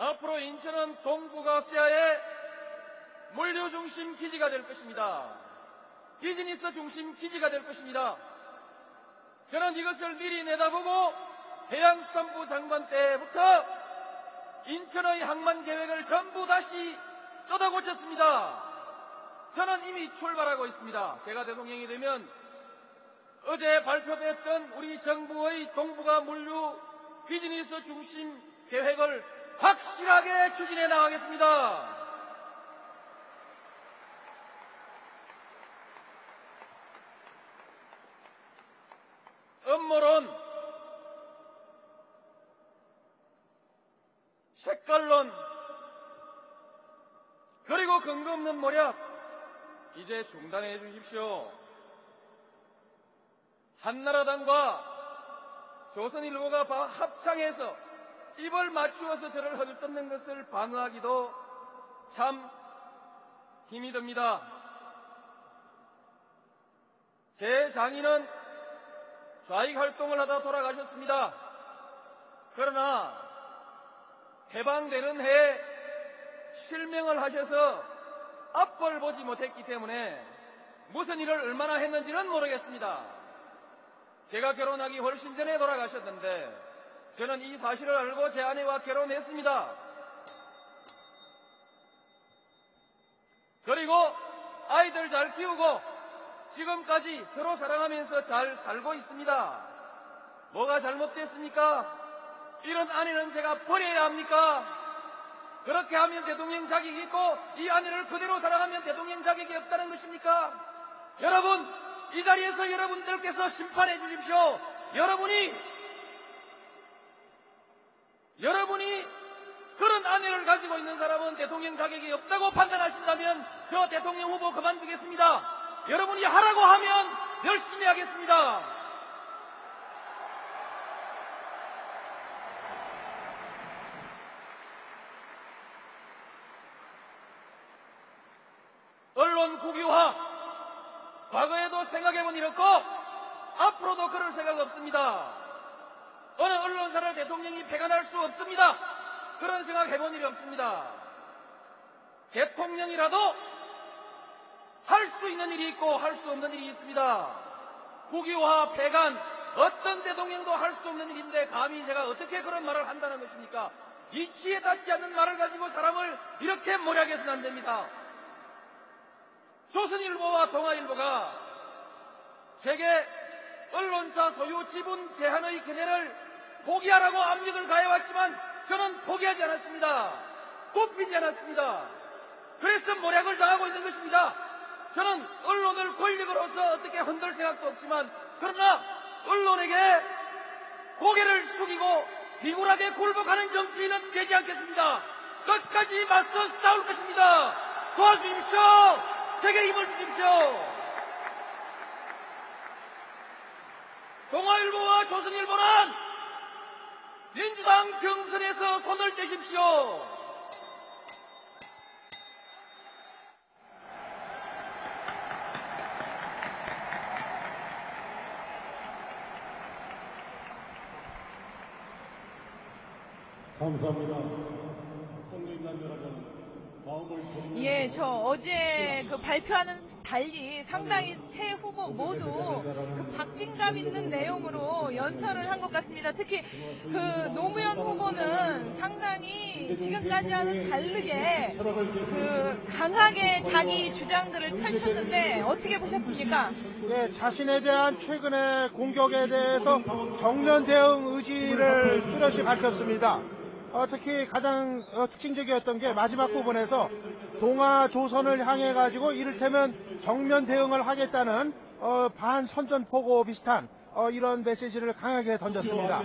앞으로 인천은 동북아시아의 물류 중심 기지가 될 것입니다. 비즈니스 중심 기지가 될 것입니다. 저는 이것을 미리 내다보고 해양수산부 장관 때부터 인천의 항만 계획을 전부 다시 뜯어고쳤습니다. 저는 이미 출발하고 있습니다. 제가 대통령이 되면 어제 발표됐던 우리 정부의 동북아 물류 비즈니스 중심 계획을 확실하게 추진해 나가겠습니다. 음모론, 색깔론, 그리고 근거 없는 모략, 이제 중단해 주십시오. 한나라당과 조선일보가 합창해서 입을 맞추어서 저를 허들떴는 것을 방어하기도 참 힘이 듭니다. 제 장인은 좌익 활동을 하다 돌아가셨습니다. 그러나 해방되는 해에 실명을 하셔서 앞을 보지 못했기 때문에 무슨 일을 얼마나 했는지는 모르겠습니다. 제가 결혼하기 훨씬 전에 돌아가셨는데 저는 이 사실을 알고 제 아내와 결혼했습니다. 그리고 아이들 잘 키우고 지금까지 서로 사랑하면서 잘 살고 있습니다. 뭐가 잘못됐습니까? 이런 아내는 제가 버려야 합니까? 그렇게 하면 대통령 자격이 있고 이 아내를 그대로 사랑하면 대통령 자격이 없다는 것입니까? 여러분 이 자리에서 여러분들께서 심판해 주십시오. 여러분이 여러분이 그런 아내를 가지고 있는 사람은 대통령 자격이 없다고 판단하신다면 저 대통령 후보 그만두겠습니다. 여러분이 하라고 하면 열심히 하겠습니다. 언론 국유화 과거에도 생각해본 일 없고 앞으로도 그럴 생각 없습니다. 어느 언론사를 대통령이 폐간할 수 없습니다. 그런 생각 해본 일이 없습니다. 대통령이라도 할 수 있는 일이 있고 할 수 없는 일이 있습니다. 국유화 폐간 어떤 대통령도 할 수 없는 일인데 감히 제가 어떻게 그런 말을 한다는 것입니까? 이치에 닿지 않는 말을 가지고 사람을 이렇게 모략해서는 안 됩니다. 조선일보와 동아일보가 세계 언론사 소유 지분 제한의 견해를 포기하라고 압력을 가해왔지만 저는 포기하지 않았습니다. 꼽히지 않았습니다. 그래서 모략을 당하고 있는 것입니다. 저는 언론을 권력으로서 어떻게 흔들 생각도 없지만 그러나 언론에게 고개를 숙이고 비굴하게 굴복하는 정치인은 되지 않겠습니다. 끝까지 맞서 싸울 것입니다. 도와주십시오. 제게 힘을 주십시오. 동아일보와 조선일보는 민주당 경선에서 손을 떼십시오. 감사합니다. 예, 저 어제 그 발표하는 달리 상당히 새 후보 모두 그 박진감 있는 내용으로 연설을 한 것 같습니다. 특히 그 노무현 후보는 상당히 지금까지와는 다르게 그 강하게 자기 주장들을 펼쳤는데 어떻게 보셨습니까? 네, 자신에 대한 최근의 공격에 대해서 정면 대응 의지를 뚜렷이 밝혔습니다. 어, 특히 가장 어, 특징적이었던 게 마지막 부분에서 동아 조선을 향해 가지고 이를테면 정면 대응을 하겠다는 어, 반선전포고 비슷한 어, 이런 메시지를 강하게 던졌습니다.